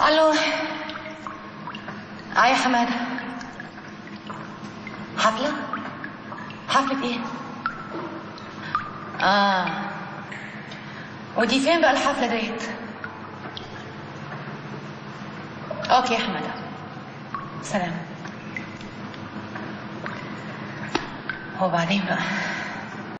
ألو. آه يا حمادة. حفلة؟ حفلة إيه؟ آه. ودي فين بقى الحفلة ديت؟ أوكي يا حمادة. سلام. وبعدين بقى؟